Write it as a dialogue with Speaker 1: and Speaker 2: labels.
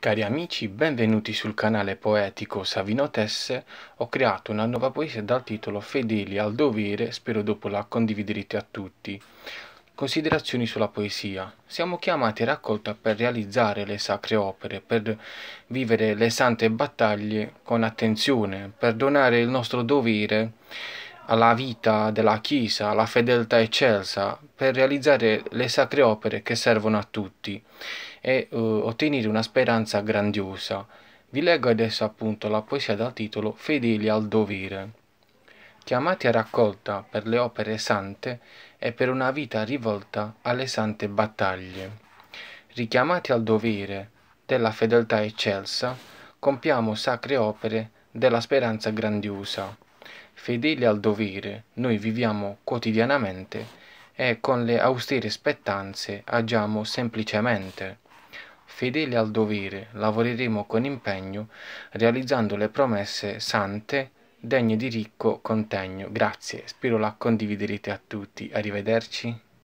Speaker 1: Cari amici, benvenuti sul canale poetico Savino Tesse. Ho creato una nuova poesia dal titolo Fedeli al dovere, spero dopo la condividerete a tutti. Considerazioni sulla poesia. Siamo chiamati a raccolta per realizzare le sacre opere, per vivere le sante battaglie con attenzione, per donare il nostro dovere alla vita della Chiesa, alla fedeltà eccelsa, per realizzare le sacre opere che servono a tutti e uh, ottenere una speranza grandiosa. Vi leggo adesso appunto la poesia dal titolo Fedeli al dovere. Chiamati a raccolta per le opere sante e per una vita rivolta alle sante battaglie. Richiamati al dovere della fedeltà eccelsa, compiamo sacre opere della speranza grandiosa. Fedeli al dovere, noi viviamo quotidianamente e con le austere spettanze agiamo semplicemente. Fedeli al dovere, lavoreremo con impegno, realizzando le promesse sante, degne di ricco contegno. Grazie, spero la condividerete a tutti. Arrivederci.